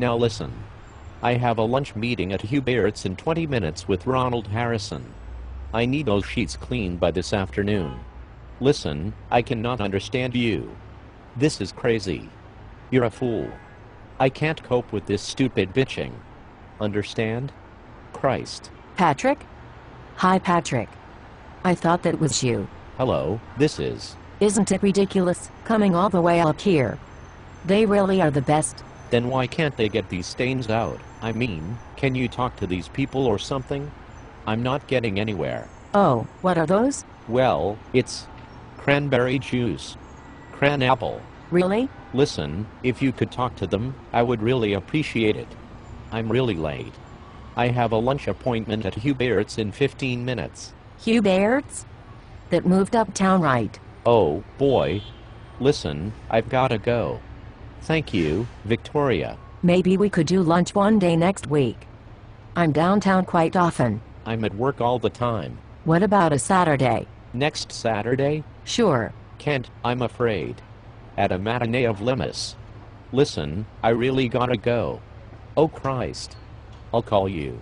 Now listen. I have a lunch meeting at Hubert's in 20 minutes with Ronald Harrison. I need those sheets cleaned by this afternoon. Listen, I cannot understand you. This is crazy. You're a fool. I can't cope with this stupid bitching. Understand? Christ. Patrick? Hi, Patrick. I thought that was you. Hello, this is. Isn't it ridiculous, coming all the way up here? They really are the best. Then why can't they get these stains out? I mean, can you talk to these people or something? I'm not getting anywhere. Oh, what are those? Well, it's cranberry juice. Cran apple. Really? Listen, if you could talk to them, I would really appreciate it. I'm really late. I have a lunch appointment at Hubert's in 15 minutes. Hubert's? That moved uptown right. Oh, boy. Listen, I've gotta go. Thank you, Victoria. Maybe we could do lunch one day next week. I'm downtown quite often. I'm at work all the time. What about a Saturday? Next Saturday? Sure. Can't, I'm afraid. At a matinee of Les Mis. Listen, I really gotta go. Oh Christ. I'll call you.